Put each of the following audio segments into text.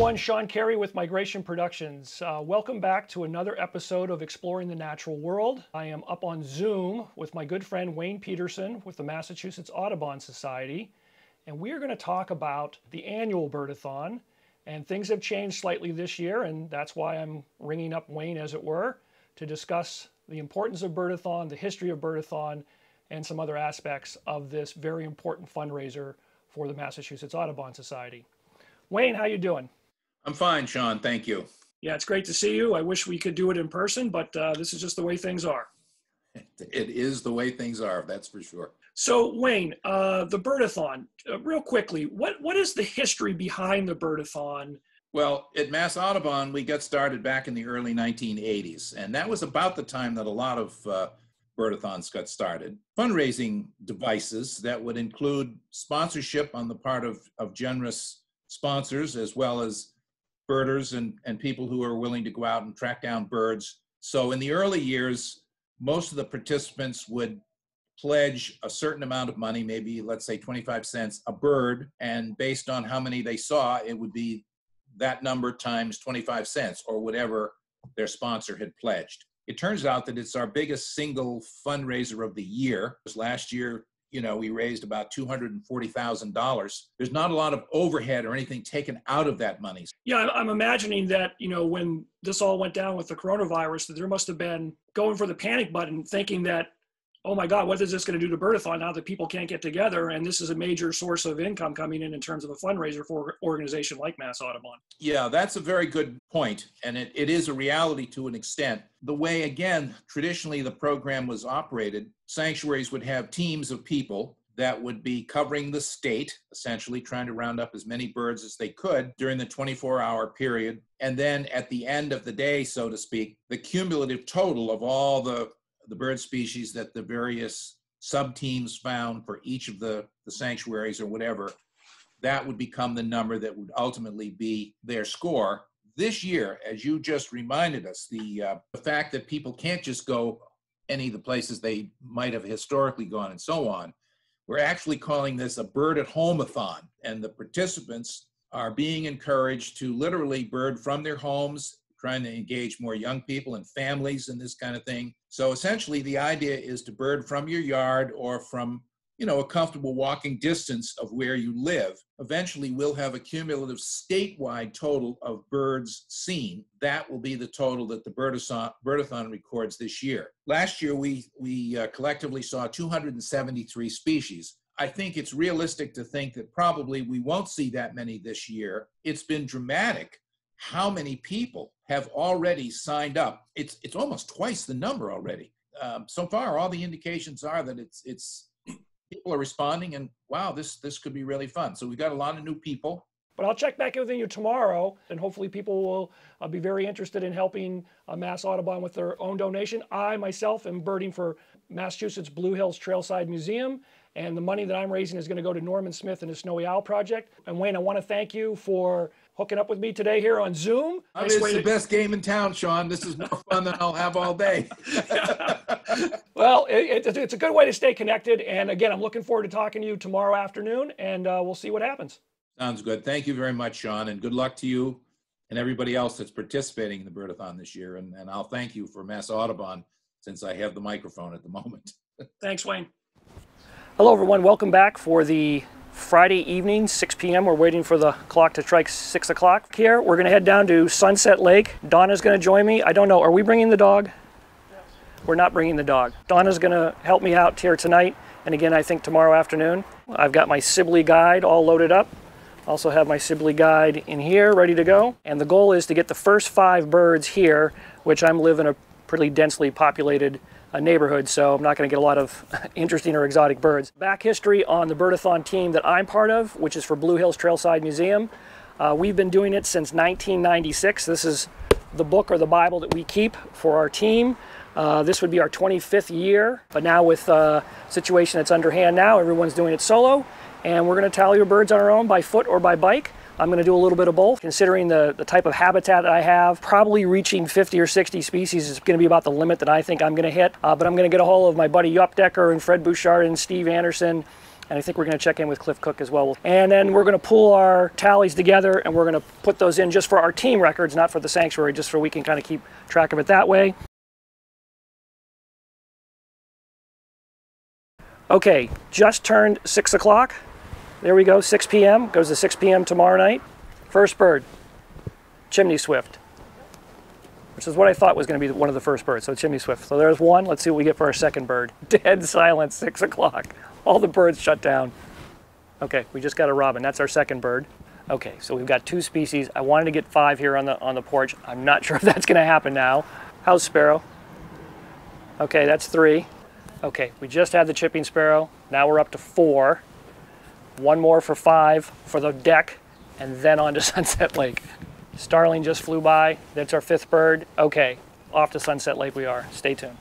Everyone, Shawn Carey with Migration Productions. Uh, welcome back to another episode of Exploring the Natural World. I am up on Zoom with my good friend Wayne Peterson with the Massachusetts Audubon Society, and we are going to talk about the annual Birdathon. And things have changed slightly this year, and that's why I'm ringing up Wayne, as it were, to discuss the importance of Birdathon, the history of Birdathon, and some other aspects of this very important fundraiser for the Massachusetts Audubon Society. Wayne, how you doing? I'm fine, Shawn. Thank you. Yeah, it's great to see you. I wish we could do it in person, but uh, this is just the way things are. It is the way things are, that's for sure. So, Wayne, uh, the Birdathon, uh, real quickly, what, what is the history behind the Birdathon? Well, at Mass Audubon, we got started back in the early 1980s, and that was about the time that a lot of uh, Birdathons got started. Fundraising devices that would include sponsorship on the part of, of generous sponsors as well as birders and, and people who are willing to go out and track down birds. So in the early years, most of the participants would pledge a certain amount of money, maybe let's say 25 cents a bird, and based on how many they saw, it would be that number times 25 cents or whatever their sponsor had pledged. It turns out that it's our biggest single fundraiser of the year. Last year, you know, we raised about $240,000. There's not a lot of overhead or anything taken out of that money. Yeah, I'm imagining that, you know, when this all went down with the coronavirus, that there must have been going for the panic button, thinking that oh my God, what is this going to do to Birdathon now that people can't get together? And this is a major source of income coming in in terms of a fundraiser for an organization like Mass Audubon. Yeah, that's a very good point, and it, it is a reality to an extent. The way, again, traditionally the program was operated, sanctuaries would have teams of people that would be covering the state, essentially trying to round up as many birds as they could during the 24 hour period. And then at the end of the day, so to speak, the cumulative total of all the the bird species that the various sub-teams found for each of the, the sanctuaries or whatever, that would become the number that would ultimately be their score. This year, as you just reminded us, the, uh, the fact that people can't just go any of the places they might have historically gone and so on, we're actually calling this a bird at home-a-thon. And the participants are being encouraged to literally bird from their homes trying to engage more young people and families and this kind of thing. So essentially, the idea is to bird from your yard or from you know a comfortable walking distance of where you live. Eventually, we'll have a cumulative statewide total of birds seen. That will be the total that the Birdathon, records this year. Last year, we we uh, collectively saw 273 species. I think it's realistic to think that probably we won't see that many this year. It's been dramatic how many people have already signed up. It's it's almost twice the number already. Um, so far, all the indications are that it's it's people are responding, and wow, this this could be really fun. So we've got a lot of new people. But I'll check back in with you tomorrow, and hopefully people will uh, be very interested in helping uh, Mass Audubon with their own donation. I myself am birding for Massachusetts Blue Hills Trailside Museum, and the money that I'm raising is going to go to Norman Smith and his Snowy Owl Project. And Wayne, I want to thank you for hooking up with me today here on Zoom. I mean, it's the best game in town, Shawn. This is more fun than I'll have all day. well, it, it, it's a good way to stay connected. And again, I'm looking forward to talking to you tomorrow afternoon, and uh, we'll see what happens. Sounds good. Thank you very much, Shawn, and good luck to you and everybody else that's participating in the Birdathon this year. And, and I'll thank you for Mass Audubon since I have the microphone at the moment. Thanks, Wayne. Hello, everyone. Welcome back for the Friday evening, 6 p.m. We're waiting for the clock to strike 6 o'clock here. We're going to head down to Sunset Lake. Donna's going to join me. I don't know, are we bringing the dog? We're not bringing the dog. Donna's going to help me out here tonight, and again, I think tomorrow afternoon. I've got my Sibley guide all loaded up. Also have my Sibley guide in here, ready to go. And the goal is to get the first five birds here, which I'm living a pretty densely populated a neighborhood, so I'm not going to get a lot of interesting or exotic birds. Back history on the Birdathon team that I'm part of, which is for Blue Hills Trailside Museum. Uh, we've been doing it since 1996. This is the book or the Bible that we keep for our team. Uh, this would be our 25th year, but now with a uh, situation that's underhand now, everyone's doing it solo, and we're going to tally our birds on our own by foot or by bike. I'm going to do a little bit of both. Considering the, the type of habitat that I have, probably reaching 50 or 60 species is going to be about the limit that I think I'm going to hit. Uh, but I'm going to get a hold of my buddy Job Dekker and Fred Bouchard and Steve Anderson and I think we're going to check in with Cliff Cook as well. And then we're going to pull our tallies together and we're going to put those in just for our team records, not for the sanctuary, just so we can kind of keep track of it that way. Okay, just turned 6 o'clock. There we go, 6 p.m. Goes to 6 p.m. tomorrow night. First bird, chimney swift, which is what I thought was going to be one of the first birds, so chimney swift. So there's one. Let's see what we get for our second bird. Dead silence, 6 o'clock. All the birds shut down. Okay, we just got a robin. That's our second bird. Okay, so we've got two species. I wanted to get five here on the on the porch. I'm not sure if that's going to happen now. House sparrow. Okay, that's three. Okay, we just had the chipping sparrow. Now we're up to four. One more for five for the deck, and then on to Sunset Lake. Starling just flew by. That's our fifth bird. Okay, off to Sunset Lake we are. Stay tuned.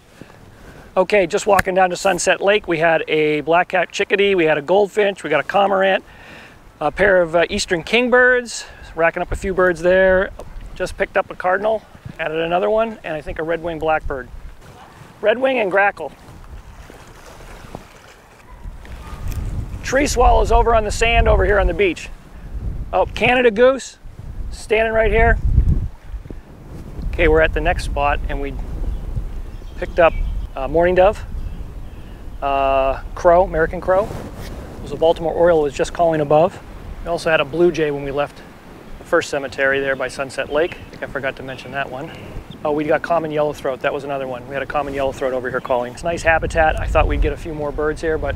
Okay, just walking down to Sunset Lake, we had a black-capped chickadee, we had a goldfinch, we got a cormorant, a pair of uh, eastern kingbirds, racking up a few birds there. Just picked up a cardinal, added another one, and I think a red-winged blackbird. Red-wing and grackle. Tree swallows over on the sand over here on the beach. Oh, Canada goose, standing right here. Okay, we're at the next spot and we picked up uh, mourning dove, uh, crow, American crow. It was a Baltimore Oriole was just calling above. We also had a blue jay when we left the first cemetery there by Sunset Lake. I think I forgot to mention that one. Oh, we got common yellowthroat. That was another one. We had a common yellowthroat over here calling. It's nice habitat. I thought we'd get a few more birds here, but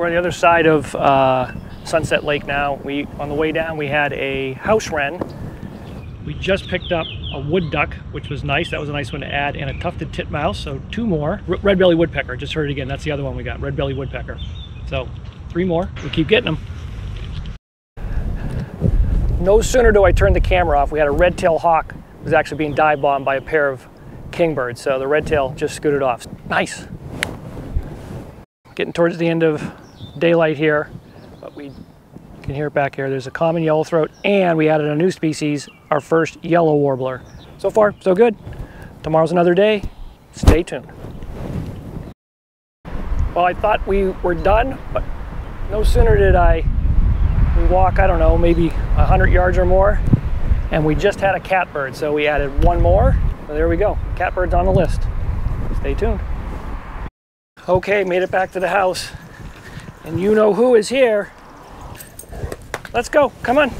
we're on the other side of uh, Sunset Lake now. We On the way down, we had a house wren. We just picked up a wood duck, which was nice. That was a nice one to add, and a tufted titmouse, so two more. R red-belly woodpecker, just heard it again. That's the other one we got, red-belly woodpecker. So three more. We keep getting them. No sooner do I turn the camera off, we had a red-tailed hawk it was actually being dive bombed by a pair of kingbirds. So the red-tail just scooted off. Nice. Getting towards the end of daylight here, but we can hear it back here. There's a common yellowthroat, and we added a new species, our first yellow warbler. So far, so good. Tomorrow's another day. Stay tuned. Well, I thought we were done, but no sooner did I walk, I don't know, maybe 100 yards or more, and we just had a catbird, so we added one more. So there we go, catbird's on the list. Stay tuned. Okay, made it back to the house. And you know who is here. Let's go, come on.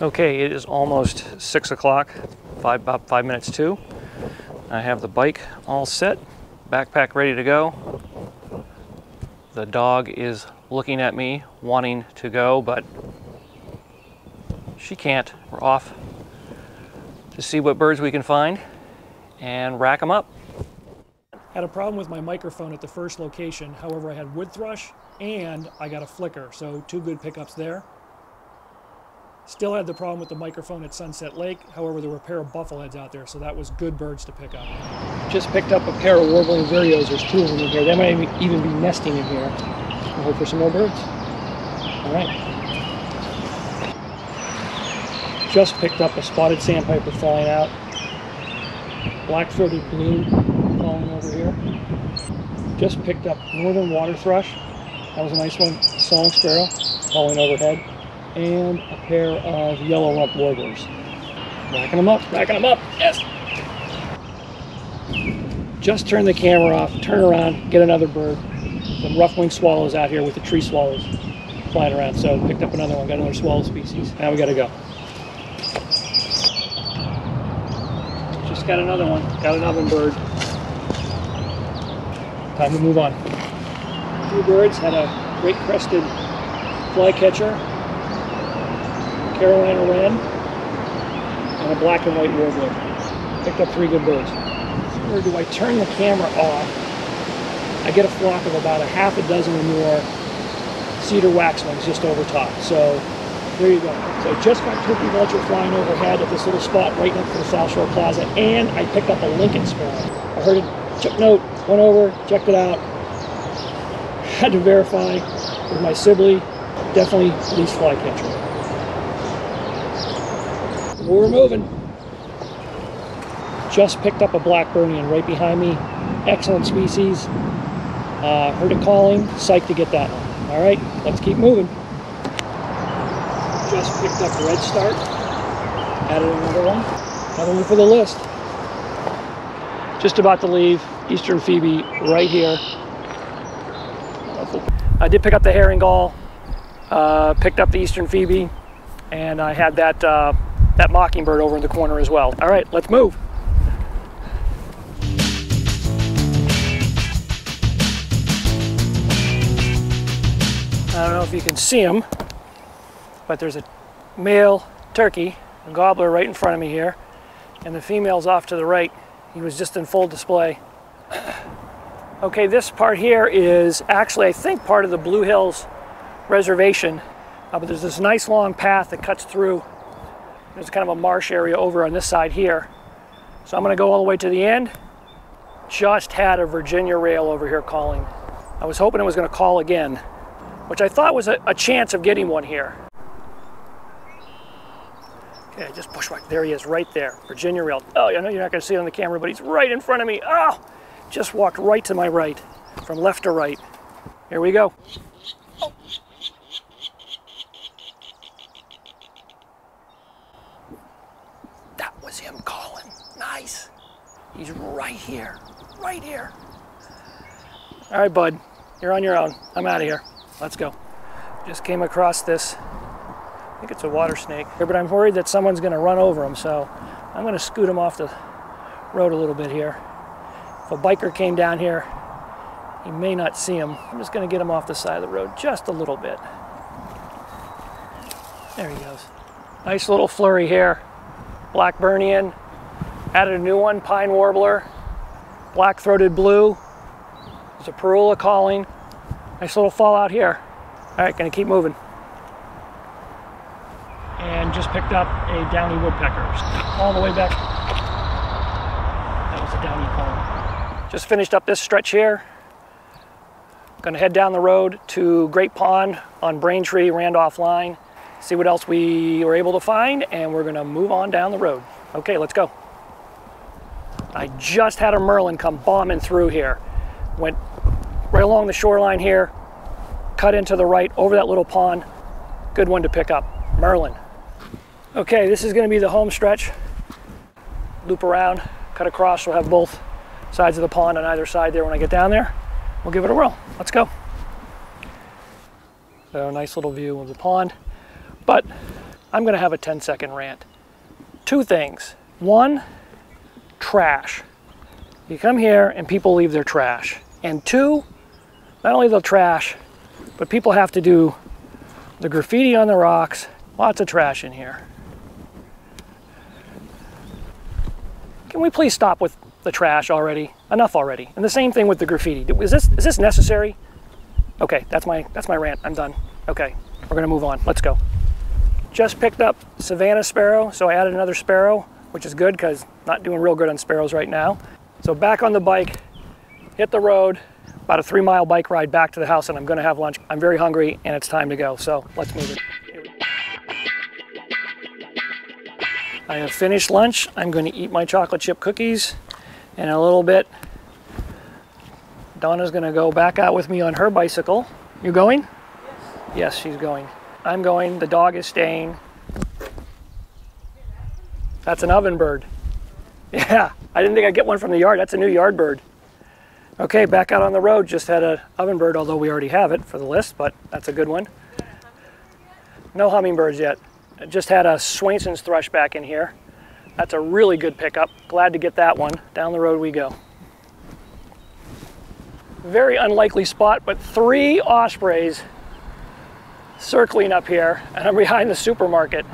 Okay, it is almost six o'clock, five, about five minutes to. I have the bike all set, backpack ready to go. The dog is looking at me, wanting to go, but she can't. We're off to see what birds we can find and rack them up. Had a problem with my microphone at the first location. However, I had wood thrush and I got a flicker, so two good pickups there. Still had the problem with the microphone at Sunset Lake. However, there were a pair of buffleheads out there, so that was good birds to pick up. Just picked up a pair of warbling vireos. There's two of them in here. They might even be nesting in here. We'll hope for some more birds. All right. Just picked up a spotted sandpiper flying out. Black-throated blue falling over here. Just picked up northern water thrush. That was a nice one. Song sparrow falling overhead and a pair of yellow rump warblers. Racking them up, racking them up, yes! Just turn the camera off, turn around, get another bird. Some rough-winged swallows out here with the tree swallows flying around. So picked up another one, got another swallow species. Now we gotta go. Got another one, got another bird. Time to move on. Two birds, had a great crested flycatcher, Carolina wren, and a black and white warbler. Picked up three good birds. Or do I turn the camera off? I get a flock of about a half a dozen or more cedar waxwings just over top. So there you go. So just got turkey vulture flying overhead at this little spot right next to the South Shore Plaza, and I picked up a Lincoln sparrow. I heard a chip note, went over, checked it out, had to verify with my Sibley, definitely least flycatcher. We're moving. Just picked up a Blackburnian right behind me. Excellent species. Uh, heard it calling, psyched to get that one. All right, let's keep moving. Just picked up Redstart. Added another one. Another one for the list. Just about to leave Eastern Phoebe right here. I did pick up the herring gull, uh, picked up the Eastern Phoebe, and I had that, uh, that mockingbird over in the corner as well. All right, let's move. I don't know if you can see him, but there's a male turkey, a gobbler right in front of me here, and the female's off to the right. He was just in full display. Okay, this part here is actually, I think, part of the Blue Hills Reservation, uh, but there's this nice long path that cuts through. There's kind of a marsh area over on this side here. So I'm gonna go all the way to the end. Just had a Virginia rail over here calling. I was hoping it was gonna call again, which I thought was a, a chance of getting one here. Okay, just bushwhack. There he is, right there. Virginia rail. Oh, I know you're not going to see it on the camera, but he's right in front of me. Oh, just walked right to my right, from left to right. Here we go. That was him calling. Nice. He's right here, right here. All right, bud, you're on your own. I'm out of here. Let's go. Just came across this think it's a water snake here, but I'm worried that someone's going to run over him, so I'm going to scoot him off the road a little bit here. If a biker came down here, he may not see him. I'm just going to get him off the side of the road just a little bit. There he goes. Nice little flurry here. Blackburnian. Added a new one, pine warbler. Black-throated blue. There's a parula calling. Nice little fallout here. All right, going to keep moving just picked up a downy woodpecker all the way back. That was a downy call. Just finished up this stretch here. Gonna head down the road to Great Pond on Braintree, Randolph line, see what else we were able to find, and we're gonna move on down the road. Okay, let's go. I just had a Merlin come bombing through here. Went right along the shoreline here, cut into the right over that little pond. Good one to pick up, Merlin. Okay, this is going to be the home stretch. Loop around, cut across. We'll have both sides of the pond on either side there when I get down there. We'll give it a whirl. Let's go. So nice little view of the pond. But I'm going to have a 10 second rant. Two things. One, trash. You come here and people leave their trash. And two, not only the trash, but people have to do the graffiti on the rocks. Lots of trash in here. Can we please stop with the trash already? Enough already. And the same thing with the graffiti. Is this is this necessary? Okay, that's my that's my rant. I'm done. Okay, we're gonna move on. Let's go. Just picked up Savannah sparrow, so I added another sparrow, which is good because not doing real good on sparrows right now. So back on the bike, hit the road, about a three mile bike ride back to the house, and I'm gonna have lunch. I'm very hungry and it's time to go. So let's move it. I have finished lunch. I'm going to eat my chocolate chip cookies in a little bit. Donna's going to go back out with me on her bicycle. You going? Yes. Yes, she's going. I'm going. The dog is staying. That's an oven bird. Yeah, I didn't think I'd get one from the yard. That's a new yard bird. Okay, back out on the road. Just had an oven bird, although we already have it for the list, but that's a good one. No hummingbirds yet just had a Swainson's thrush back in here. That's a really good pickup. Glad to get that one. Down the road we go. Very unlikely spot, but three ospreys circling up here, and I'm behind the supermarket.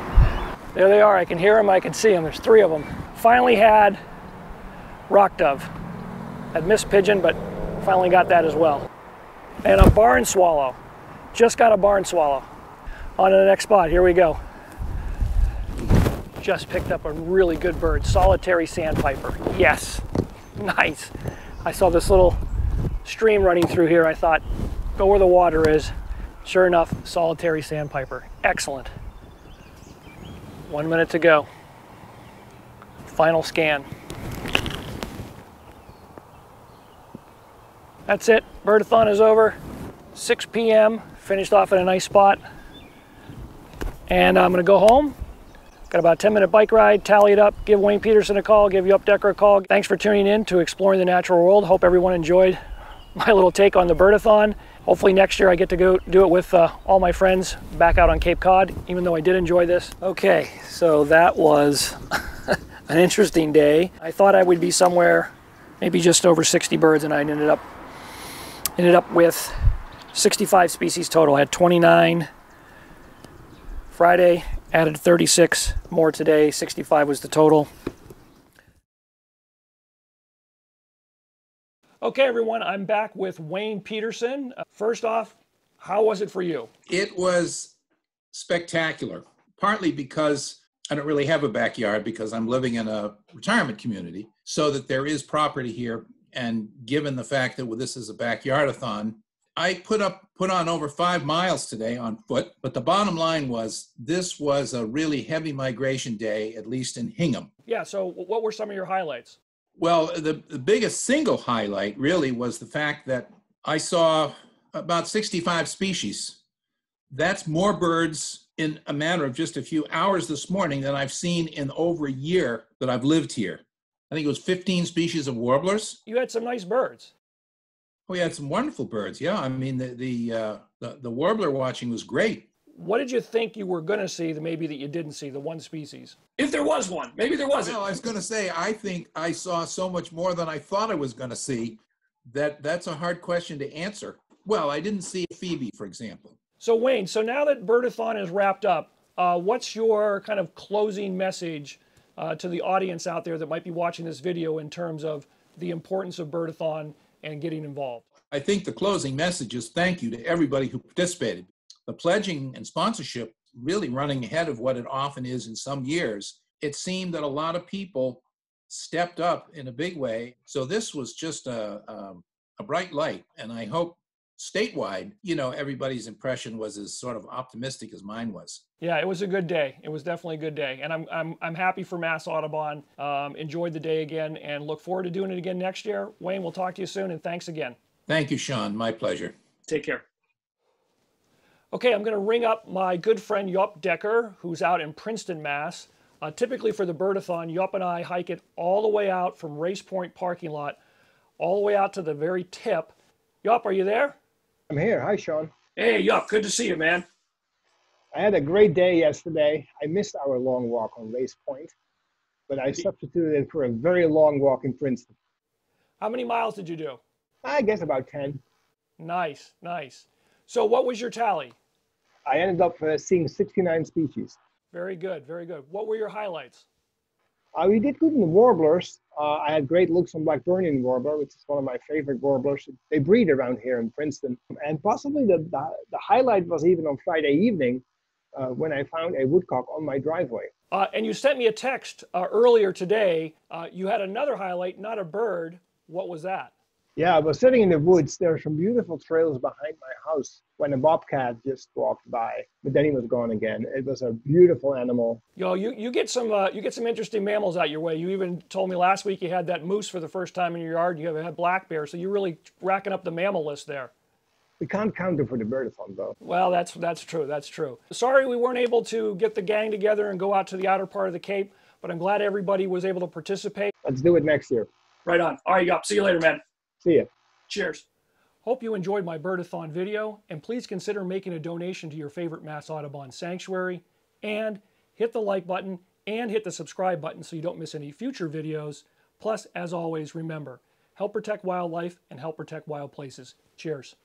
There they are. I can hear them. I can see them. There's three of them. Finally had rock dove. Had missed pigeon, but finally got that as well. And a barn swallow. Just got a barn swallow. On to the next spot. Here we go just picked up a really good bird, solitary sandpiper. Yes, nice. I saw this little stream running through here. I thought, go where the water is. Sure enough, solitary sandpiper. Excellent. One minute to go. Final scan. That's it. Birdathon is over. 6 p.m. Finished off in a nice spot. And I'm going to go home Got about a 10 minute bike ride, tally it up, give Wayne Peterson a call, give Job Dekker a call. Thanks for tuning in to Exploring the Natural World. Hope everyone enjoyed my little take on the Birdathon. Hopefully next year I get to go do it with uh, all my friends back out on Cape Cod, even though I did enjoy this. Okay, so that was an interesting day. I thought I would be somewhere maybe just over 60 birds and I ended up ended up with 65 species total. I had 29 Friday, added 36 more today. 65 was the total. Okay, everyone, I'm back with Wayne Peterson. Uh, first off, how was it for you? It was spectacular, partly because I don't really have a backyard because I'm living in a retirement community, so that there is property here. And given the fact that well, this is a backyardathon, I put up put on over five miles today on foot. But the bottom line was this was a really heavy migration day, at least in Hingham. Yeah. So, what were some of your highlights? Well, the, the biggest single highlight really was the fact that I saw about 65 species. That's more birds in a matter of just a few hours this morning than I've seen in over a year that I've lived here. I think it was 15 species of warblers. You had some nice birds. We had some wonderful birds. Yeah, I mean the the uh, the, the warbler watching was great. What did you think you were going to see that maybe that you didn't see the one species? If there was one, maybe there wasn't. Well, I was going to say I think I saw so much more than I thought I was going to see. That that's a hard question to answer. Well, I didn't see a phoebe, for example. So Wayne, so now that Birdathon is wrapped up, uh, what's your kind of closing message uh, to the audience out there that might be watching this video in terms of the importance of Birdathon and getting involved? I think the closing message is thank you to everybody who participated. The pledging and sponsorship really running ahead of what it often is in some years. It seemed that a lot of people stepped up in a big way. So this was just a, a, a bright light, and I hope statewide, you know, everybody's impression was as sort of optimistic as mine was. Yeah, it was a good day. It was definitely a good day, and I'm I'm I'm happy for Mass Audubon. Um, enjoyed the day again, and look forward to doing it again next year. Wayne, we'll talk to you soon, and thanks again. Thank you, Shawn. My pleasure. Take care. Okay, I'm going to ring up my good friend Job Dekker, who's out in Princeton, Mass. Uh, typically for the Birdathon, Job and I hike it all the way out from Race Point parking lot, all the way out to the very tip. Job, are you there? I'm here. Hi, Shawn. Hey, Job, good to see you, man. I had a great day yesterday. I missed our long walk on Race Point, but I substituted it for a very long walk in Princeton. How many miles did you do? I guess about 10. Nice, nice. So, what was your tally? I ended up uh, seeing 69 species. Very good, very good. What were your highlights? Uh, we did good in the warblers. Uh, I had great looks on Blackburnian warbler, which is one of my favorite warblers. They breed around here in Princeton. And possibly the, the, the highlight was even on Friday evening uh, when I found a woodcock on my driveway. Uh, and you sent me a text uh, earlier today. Uh, you had another highlight, not a bird. What was that? Yeah, I was sitting in the woods. There are some beautiful trails behind my house when a bobcat just walked by, but then he was gone again. It was a beautiful animal. Yo, you, you get some uh, you get some interesting mammals out your way. You even told me last week you had that moose for the first time in your yard. You have had black bear, so you're really racking up the mammal list there. We can't count them for the birdathon, though. Well, that's that's true. That's true. Sorry we weren't able to get the gang together and go out to the outer part of the Cape, but I'm glad everybody was able to participate. Let's do it next year. Right on. All right, yup. See you later, man. See ya. Cheers. Hope you enjoyed my Birdathon video, and please consider making a donation to your favorite Mass Audubon sanctuary, and hit the like button and hit the subscribe button so you don't miss any future videos. Plus, as always, remember, help protect wildlife and help protect wild places. Cheers.